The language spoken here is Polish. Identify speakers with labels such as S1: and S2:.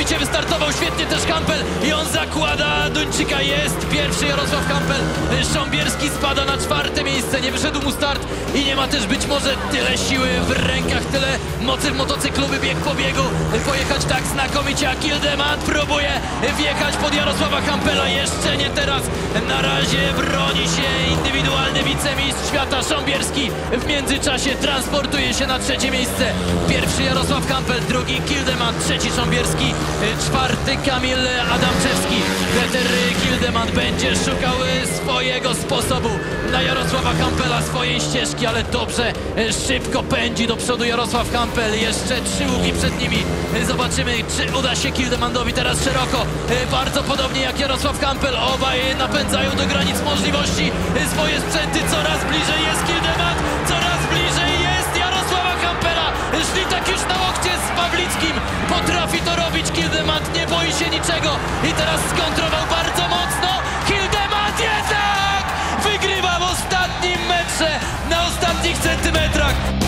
S1: Niesamowicie wystartował świetnie też Kampel i on zakłada Duńczyka. Jest pierwszy Jarosław Kampel. Sząbierski spada na czwarte miejsce. Nie wyszedł mu start i nie ma też być może tyle siły w rękach, tyle mocy w motocyklu, by bieg po biegu pojechać tak znakomicie. A Kildemat próbuje wjechać pod Jarosława Kampela. Jeszcze nie teraz. Na razie broni się indywidualny wicemistrz świata Sząbierski. W międzyczasie transportuje się na trzecie miejsce. Pierwszy Jarosław Kampel, drugi Kildemat, trzeci Sząbierski czwarty Kamil Adamczewski. Peter Kildemat będzie szukał swojego sposobu na Jarosława Kampela, swojej ścieżki, ale dobrze, szybko pędzi do przodu Jarosław Kampel. Jeszcze trzy łuki przed nimi. Zobaczymy, czy uda się Kildemandowi teraz szeroko. Bardzo podobnie jak Jarosław Kampel. Obaj napędzają do granic możliwości swoje sprzęty. Coraz bliżej jest Kildeman, coraz bliżej jest Jarosława Kampela. Szli tak już na łokcie z Pawlickim. Niczego. I teraz skontrował bardzo mocno. Kildemant jednak wygrywa w ostatnim metrze, na ostatnich centymetrach.